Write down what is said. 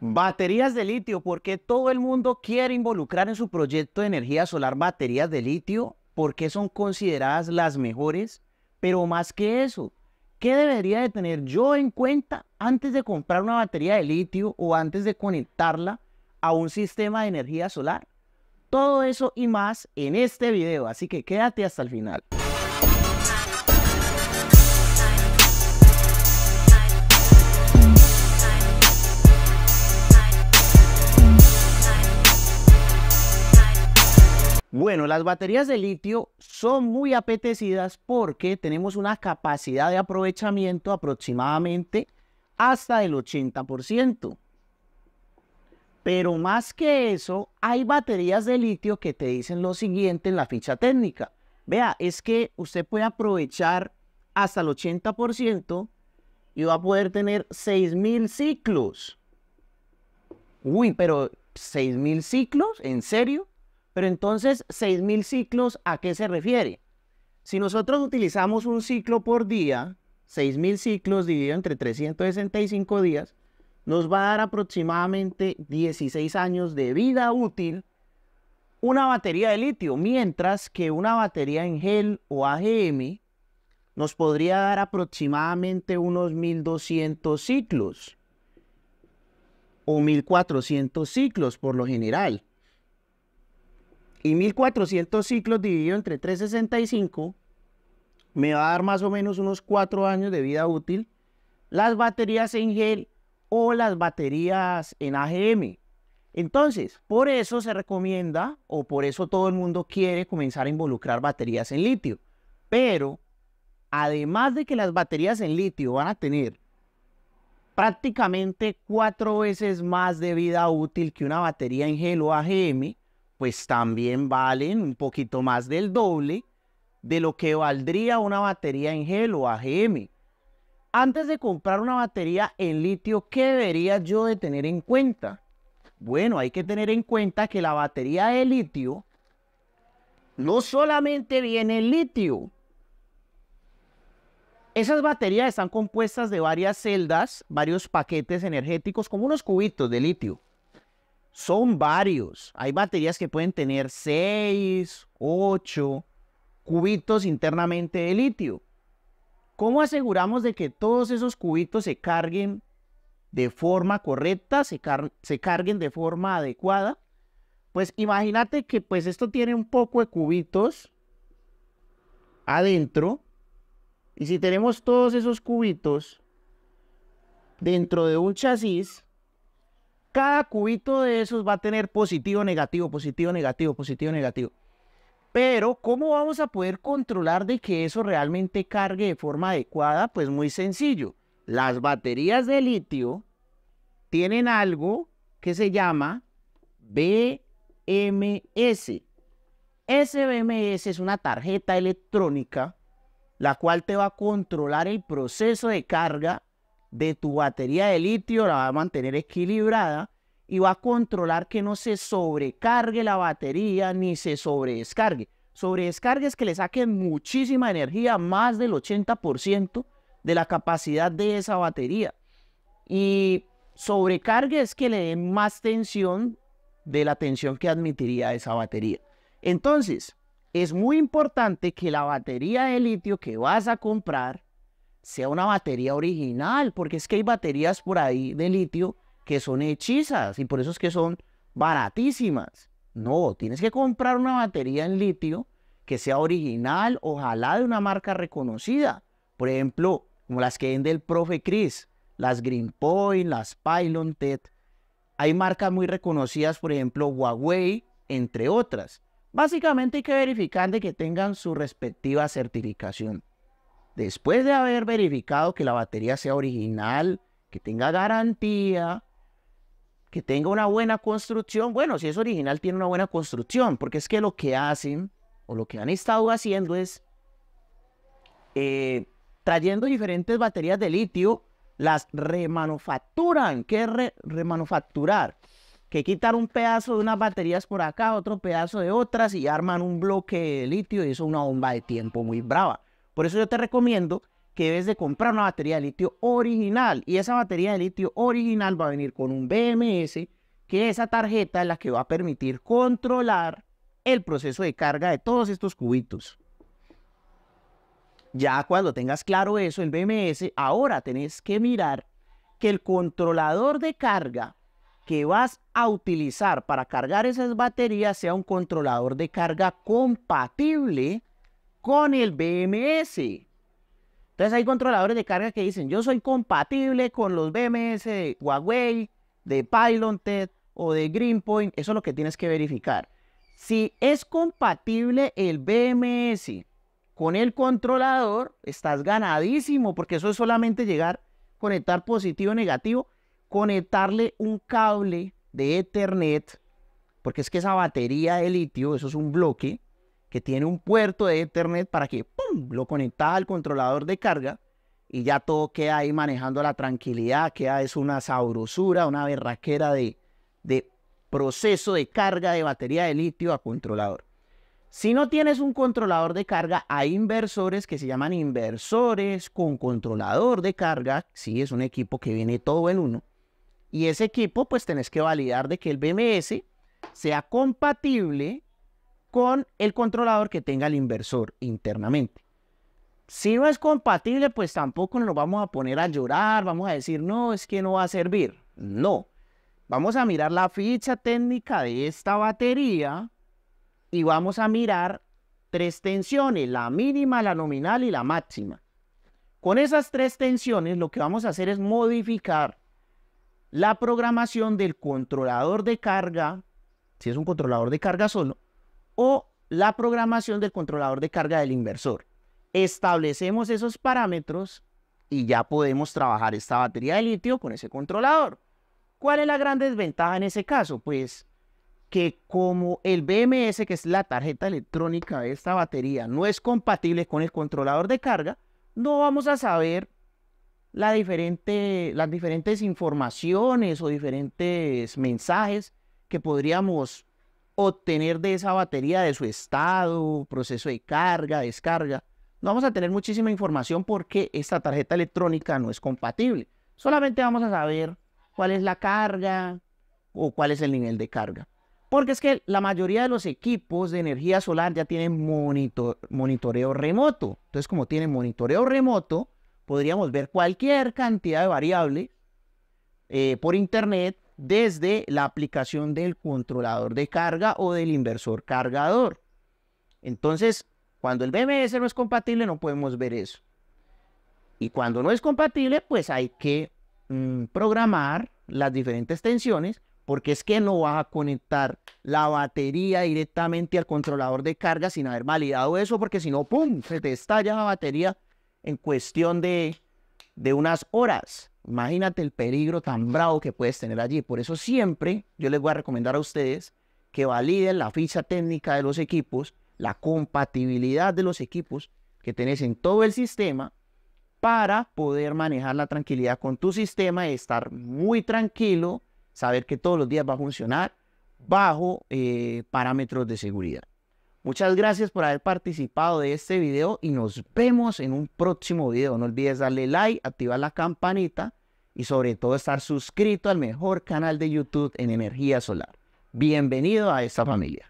Baterías de litio, ¿por qué todo el mundo quiere involucrar en su proyecto de energía solar baterías de litio? ¿Por qué son consideradas las mejores? Pero más que eso, ¿qué debería de tener yo en cuenta antes de comprar una batería de litio o antes de conectarla a un sistema de energía solar? Todo eso y más en este video, así que quédate hasta el final. Bueno, las baterías de litio son muy apetecidas porque tenemos una capacidad de aprovechamiento aproximadamente hasta el 80%. Pero más que eso, hay baterías de litio que te dicen lo siguiente en la ficha técnica. Vea, es que usted puede aprovechar hasta el 80% y va a poder tener 6000 ciclos. Uy, pero 6000 ciclos, ¿en serio? Pero entonces, 6.000 ciclos, ¿a qué se refiere? Si nosotros utilizamos un ciclo por día, 6.000 ciclos dividido entre 365 días, nos va a dar aproximadamente 16 años de vida útil una batería de litio, mientras que una batería en gel o AGM nos podría dar aproximadamente unos 1200 ciclos o 1400 ciclos por lo general. Y 1400 ciclos dividido entre 365 me va a dar más o menos unos 4 años de vida útil. Las baterías en gel o las baterías en AGM. Entonces, por eso se recomienda o por eso todo el mundo quiere comenzar a involucrar baterías en litio. Pero, además de que las baterías en litio van a tener prácticamente cuatro veces más de vida útil que una batería en gel o AGM, pues también valen un poquito más del doble de lo que valdría una batería en gel o AGM. Antes de comprar una batería en litio, ¿qué debería yo de tener en cuenta? Bueno, hay que tener en cuenta que la batería de litio no solamente viene en litio. Esas baterías están compuestas de varias celdas, varios paquetes energéticos, como unos cubitos de litio. Son varios. Hay baterías que pueden tener 6, 8 cubitos internamente de litio. ¿Cómo aseguramos de que todos esos cubitos se carguen de forma correcta, se, se carguen de forma adecuada? Pues imagínate que pues esto tiene un poco de cubitos adentro. Y si tenemos todos esos cubitos dentro de un chasis, cada cubito de esos va a tener positivo, negativo, positivo, negativo, positivo, negativo. Pero, ¿cómo vamos a poder controlar de que eso realmente cargue de forma adecuada? Pues muy sencillo. Las baterías de litio tienen algo que se llama BMS. Ese BMS es una tarjeta electrónica la cual te va a controlar el proceso de carga de tu batería de litio, la va a mantener equilibrada y va a controlar que no se sobrecargue la batería ni se sobredescargue. Sobredescargue es que le saquen muchísima energía, más del 80% de la capacidad de esa batería. Y sobrecargue es que le den más tensión de la tensión que admitiría esa batería. Entonces, es muy importante que la batería de litio que vas a comprar sea una batería original, porque es que hay baterías por ahí de litio que son hechizas y por eso es que son baratísimas. No, tienes que comprar una batería en litio que sea original, ojalá de una marca reconocida. Por ejemplo, como las que vende el profe Chris, las Greenpoint, las Pylon TED. Hay marcas muy reconocidas, por ejemplo, Huawei, entre otras. Básicamente hay que verificar de que tengan su respectiva certificación. Después de haber verificado que la batería sea original, que tenga garantía, que tenga una buena construcción, bueno, si es original tiene una buena construcción, porque es que lo que hacen o lo que han estado haciendo es eh, trayendo diferentes baterías de litio, las remanufacturan. ¿Qué es remanufacturar? Que quitar un pedazo de unas baterías por acá, otro pedazo de otras y arman un bloque de litio y eso es una bomba de tiempo muy brava. Por eso yo te recomiendo que debes de comprar una batería de litio original. Y esa batería de litio original va a venir con un BMS, que esa tarjeta es la que va a permitir controlar el proceso de carga de todos estos cubitos. Ya cuando tengas claro eso, el BMS, ahora tenés que mirar que el controlador de carga que vas a utilizar para cargar esas baterías sea un controlador de carga compatible con el BMS. Entonces hay controladores de carga que dicen, yo soy compatible con los BMS de Huawei, de Pylontech o de Greenpoint. Eso es lo que tienes que verificar. Si es compatible el BMS con el controlador, estás ganadísimo, porque eso es solamente llegar, conectar positivo o negativo conectarle un cable de Ethernet, porque es que esa batería de litio, eso es un bloque que tiene un puerto de Ethernet para que ¡pum! lo conecta al controlador de carga y ya todo queda ahí manejando la tranquilidad, queda es una sabrosura, una berraquera de, de proceso de carga de batería de litio a controlador. Si no tienes un controlador de carga, hay inversores que se llaman inversores con controlador de carga. Sí, es un equipo que viene todo en uno. Y ese equipo, pues tenés que validar de que el BMS sea compatible con el controlador que tenga el inversor internamente. Si no es compatible, pues tampoco nos vamos a poner a llorar, vamos a decir, no, es que no va a servir. No. Vamos a mirar la ficha técnica de esta batería y vamos a mirar tres tensiones, la mínima, la nominal y la máxima. Con esas tres tensiones lo que vamos a hacer es modificar la programación del controlador de carga, si es un controlador de carga solo, o la programación del controlador de carga del inversor. Establecemos esos parámetros y ya podemos trabajar esta batería de litio con ese controlador. ¿Cuál es la gran desventaja en ese caso? Pues que como el BMS, que es la tarjeta electrónica de esta batería, no es compatible con el controlador de carga, no vamos a saber las diferentes informaciones o diferentes mensajes que podríamos obtener de esa batería, de su estado, proceso de carga, descarga. No vamos a tener muchísima información porque esta tarjeta electrónica no es compatible. Solamente vamos a saber cuál es la carga o cuál es el nivel de carga. Porque es que la mayoría de los equipos de energía solar ya tienen monitor, monitoreo remoto. Entonces, como tienen monitoreo remoto, podríamos ver cualquier cantidad de variables eh, por internet desde la aplicación del controlador de carga o del inversor cargador. Entonces, cuando el BMS no es compatible, no podemos ver eso. Y cuando no es compatible, pues hay que mm, programar las diferentes tensiones, porque es que no vas a conectar la batería directamente al controlador de carga sin haber validado eso, porque si no, ¡pum!, se te estalla la batería en cuestión de, de unas horas. Imagínate el peligro tan bravo que puedes tener allí. Por eso siempre yo les voy a recomendar a ustedes que validen la ficha técnica de los equipos, la compatibilidad de los equipos que tenés en todo el sistema para poder manejar la tranquilidad con tu sistema y estar muy tranquilo, saber que todos los días va a funcionar bajo eh, parámetros de seguridad. Muchas gracias por haber participado de este video y nos vemos en un próximo video. No olvides darle like, activar la campanita y sobre todo estar suscrito al mejor canal de YouTube en energía solar. Bienvenido a esta familia.